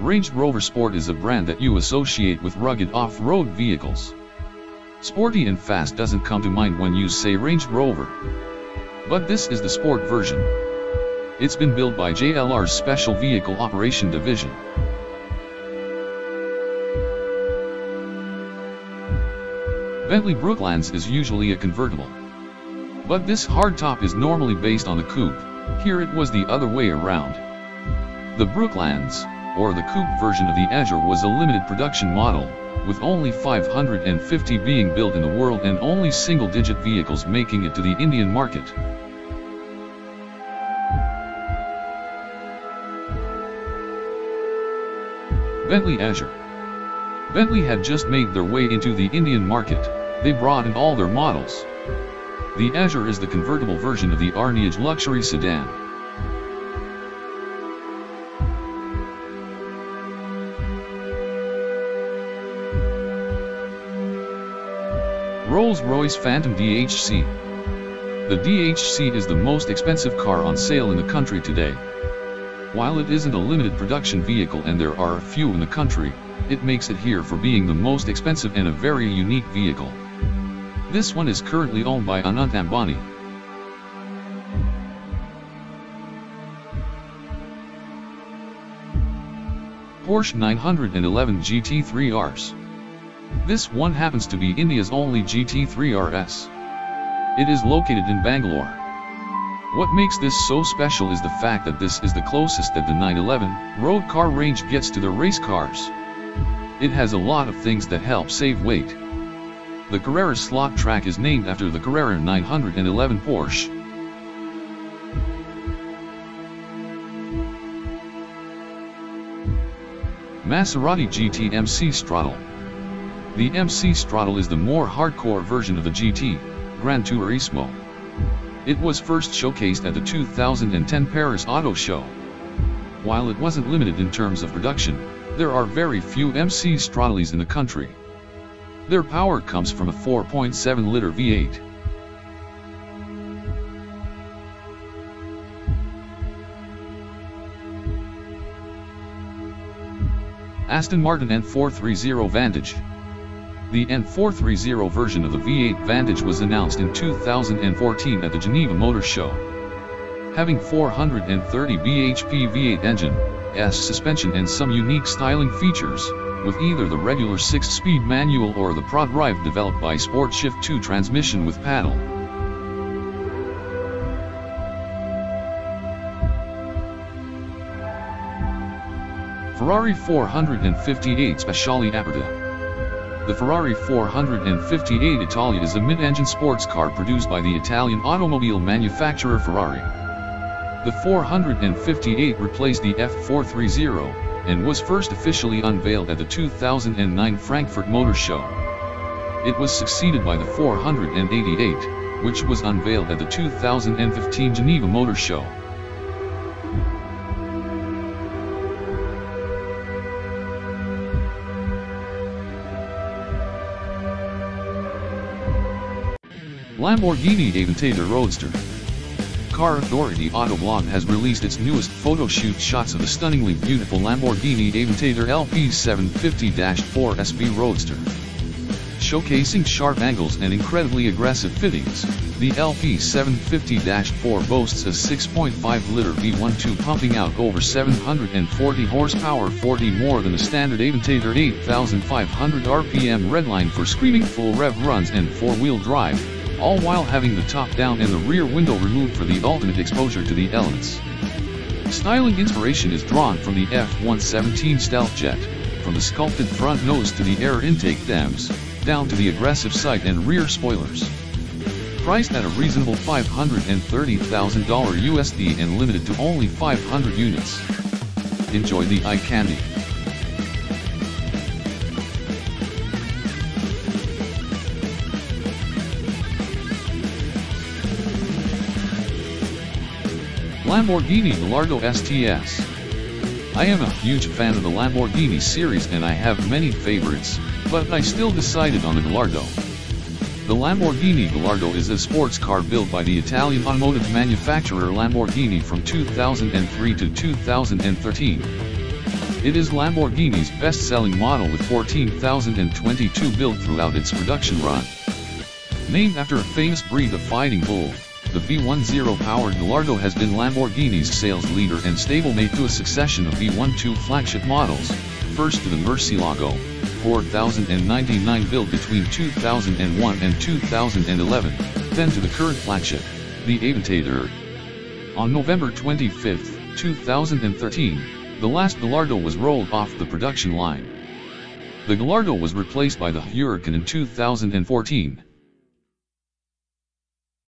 Range Rover Sport is a brand that you associate with rugged off-road vehicles. Sporty and fast doesn't come to mind when you say Range Rover. But this is the sport version. It's been built by JLR's Special Vehicle Operation Division. Bentley Brooklands is usually a convertible. But this hardtop is normally based on the coupe, here it was the other way around. The Brooklands, or the coupe version of the Azure was a limited production model, with only 550 being built in the world and only single-digit vehicles making it to the Indian market. Bentley Azure Bentley had just made their way into the Indian market, they brought in all their models. The Azure is the convertible version of the Arnage luxury sedan. Rolls-Royce Phantom DHC The DHC is the most expensive car on sale in the country today. While it isn't a limited production vehicle and there are a few in the country, it makes it here for being the most expensive and a very unique vehicle. This one is currently owned by Anant Ambani. Porsche 911 GT3 RS. This one happens to be India's only GT3 RS. It is located in Bangalore. What makes this so special is the fact that this is the closest that the 911 road car range gets to the race cars. It has a lot of things that help save weight. The Carrera slot track is named after the Carrera 911 Porsche. Maserati GT MC Stradale The MC Stradale is the more hardcore version of the GT, Gran Turismo. It was first showcased at the 2010 Paris Auto Show. While it wasn't limited in terms of production, there are very few MC Stradales in the country. Their power comes from a 4.7-liter V8. Aston Martin N430 Vantage The N430 version of the V8 Vantage was announced in 2014 at the Geneva Motor Show. Having 430 bhp V8 engine, S suspension and some unique styling features, with either the regular 6-speed manual or the ProDrive developed by Sportshift 2 transmission with paddle. Ferrari 458 Speciale Aperta The Ferrari 458 Italia is a mid-engine sports car produced by the Italian automobile manufacturer Ferrari. The 458 replaced the F430, and was first officially unveiled at the 2009 Frankfurt Motor Show. It was succeeded by the 488, which was unveiled at the 2015 Geneva Motor Show. Lamborghini Aventador Roadster Car Authority Autoblog has released its newest photo shoot shots of the stunningly beautiful Lamborghini Aventador LP750-4 SV Roadster. Showcasing sharp angles and incredibly aggressive fittings, the LP750-4 boasts a 6.5-liter V12 pumping out over 740 horsepower 40 more than the standard Aventador 8500 RPM redline for screaming full rev runs and four-wheel drive, all while having the top down and the rear window removed for the ultimate exposure to the elements. Styling inspiration is drawn from the F-117 stealth jet, from the sculpted front nose to the air intake dams, down to the aggressive sight and rear spoilers. Priced at a reasonable $530,000 USD and limited to only 500 units. Enjoy the eye candy. Lamborghini Gallardo STS I am a huge fan of the Lamborghini series and I have many favorites, but I still decided on the Gallardo. The Lamborghini Gallardo is a sports car built by the Italian automotive manufacturer Lamborghini from 2003 to 2013. It is Lamborghini's best-selling model with 14,022 built throughout its production run. Named after a famous breed of fighting bull, the V10-powered Gallardo has been Lamborghini's sales leader and stablemate to a succession of V12 flagship models, first to the Murcielago, 4,099 built between 2001 and 2011, then to the current flagship, the Aventador. On November 25, 2013, the last Gallardo was rolled off the production line. The Gallardo was replaced by the Huracan in 2014,